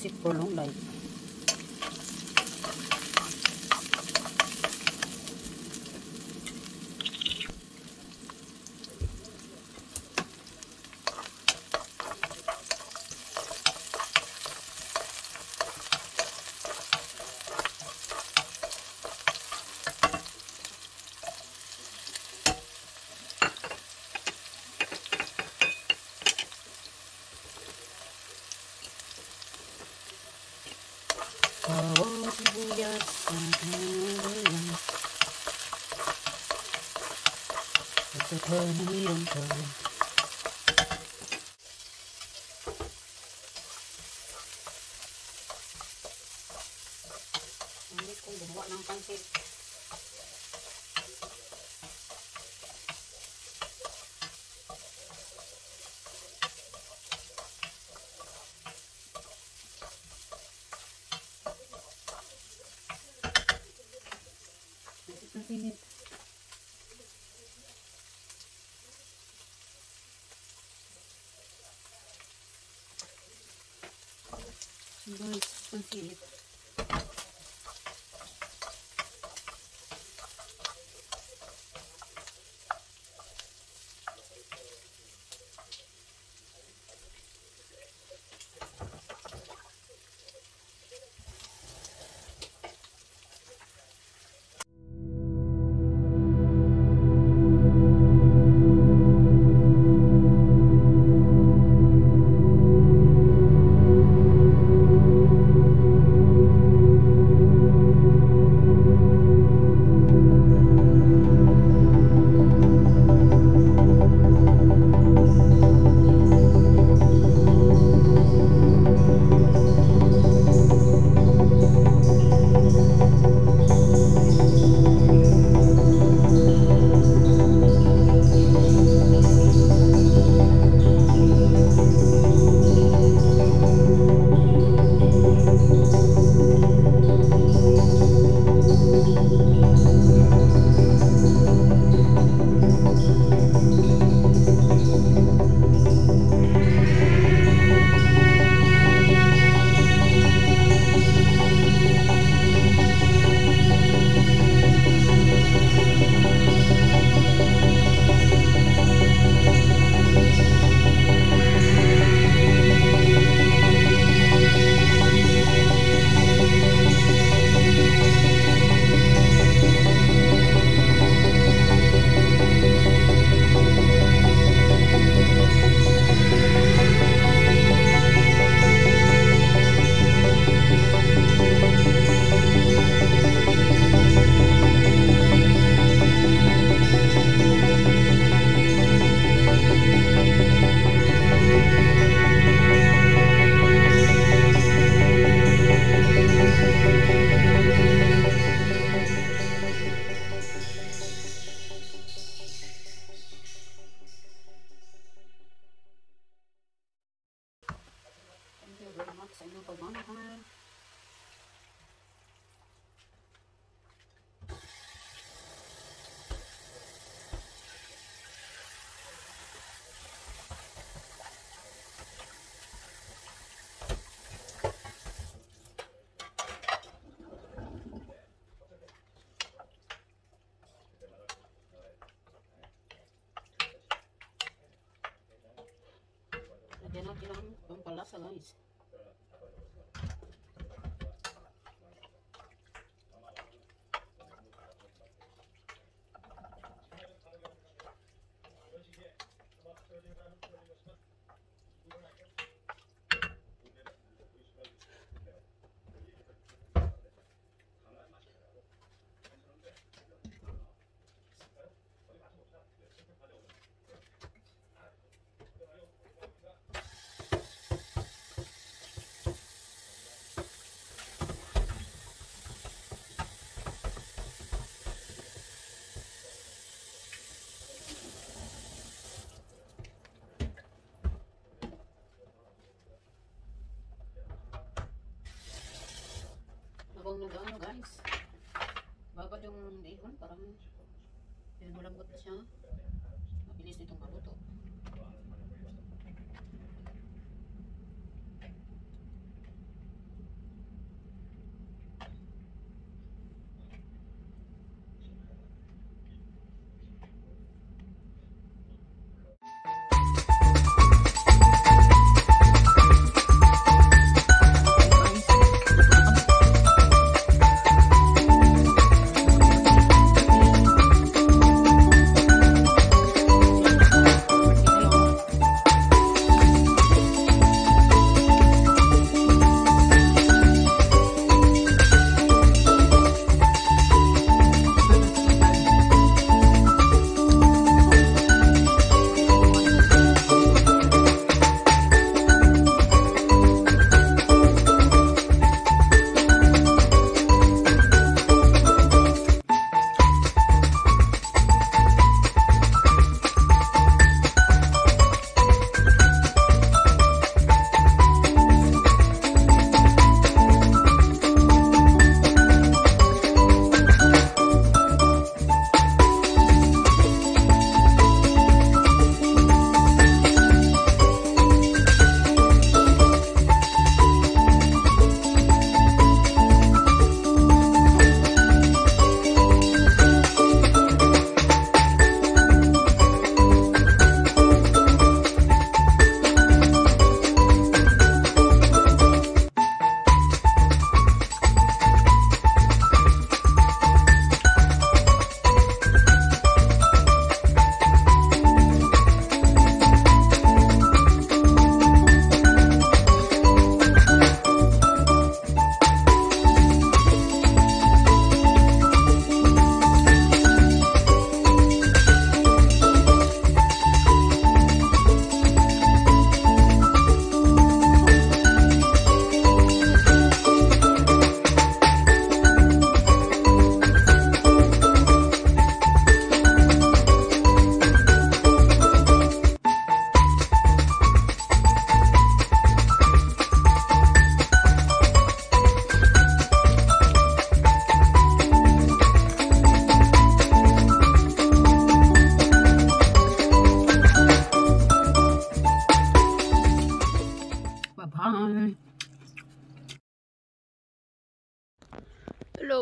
接个笼来。At sa kanilang tawag. Hindi ko gumawa Guys, ang sinit. Thank you very much sa inyong pagmamahal. Lagyan natin ang pampalasa guys. Guys, babad yung dihon, parang pinagulambot siya. Mabilis nitong maluto.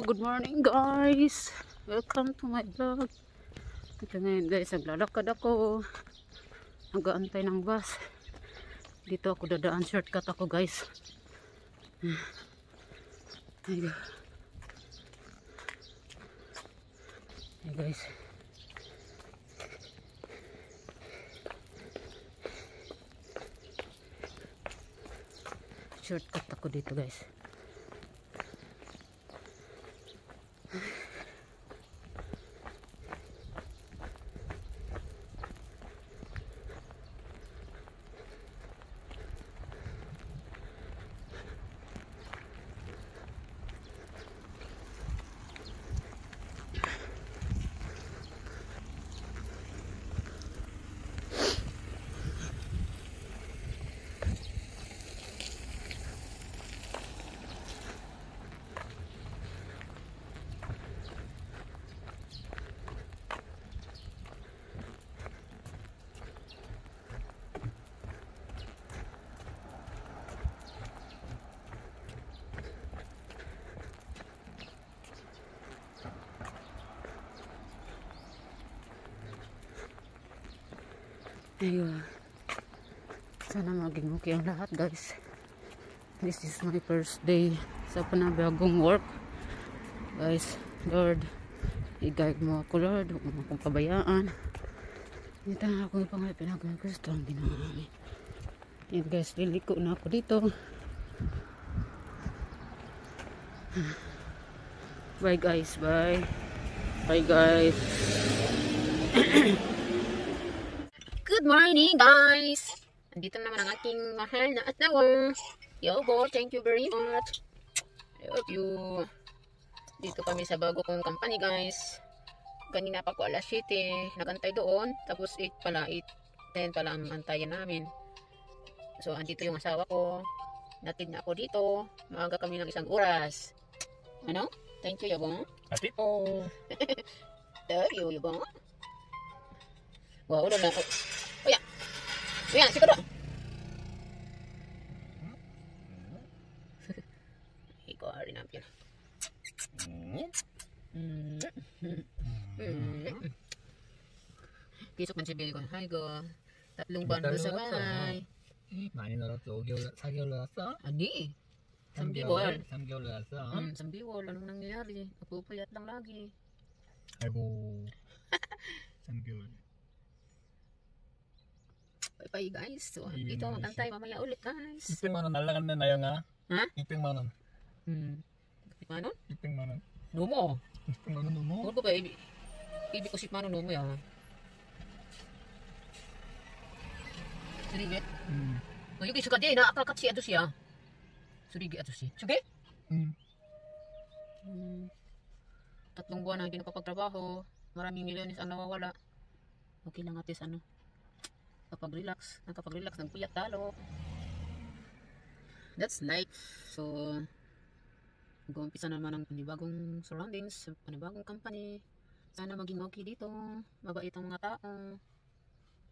Good morning guys! Welcome to my vlog. Ito ngayon guys, naglalakad ako. Nagaantay ng bus. Dito ako dadaan, shortcut ako guys. Ayun. Hey guys. Shortcut ako dito guys. Ayun. Sana maging okay ang lahat guys. This is my first day sa panabagong work. Guys, Lord, i-guide mo ako Lord. Huwag mo akong pabayaan. Ito na ako yung pangalit pinag-gusto ang ginawa namin. Yan guys, liliko na ako dito. Bye guys, bye. Bye guys. Morning, guys! Andito naman ang aking mahal na asawa. Yobo, thank you very much. I love you. Dito kami sa bago kong company, guys. Kanina pa ko alas 7. Nagantay doon. Tapos 8 pala, 8, 10 pala ang antayan namin. So, andito yung asawa ko. Natid na ako dito. Maaga kami ng isang oras. Ano? Thank you, Yobo. Ati po. Love you, Yobo. Wow, udah na ako. Kuya. Kuya, siguro. Ikaw, hari na pina. Kisok man si Bill ko. Hi, go. Tatlong buwan ko sa bahay. 많이 놀았어. 5개월, 4개월 놀았어? Ani? 3개월? 3개월 놀았어? Hmm, sambiwal. Anong nangyayari? Nagpupuyat lang lagi. 아이고. 3개월. Bye-bye guys. So, dito hmm. yes. magkantay mamaya ulit guys. Iping manon. Alagan na na yung ha? Ha? Iping manon. Hmm. Iping manon? Iping manon. Numo. Iping manon numo. Huwag ko ba ibig, ibig ko si manon numo ya. Surigit? Hmm. Ngayon kayo sugat eh, na akal kat si ato siya. Surigit ato eh. siya. Sige? Hmm. hmm. Tatlong buwan na hindi nakapagtrabaho. Maraming milyones ang nawawala. Okay lang atis ano. Kapag relax, nakapag-relax ng puyat talo. That's life. So, mag-uumpisa naman ang panibagong surroundings, panibagong company. Sana maging okay dito. Mabait ang mga tao.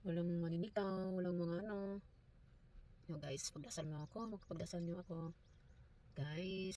Walang maninikaw, walang mga ano. Yo guys, pagdasal mo ako, magpagdasal niyo ako. Guys.